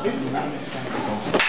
Snap je?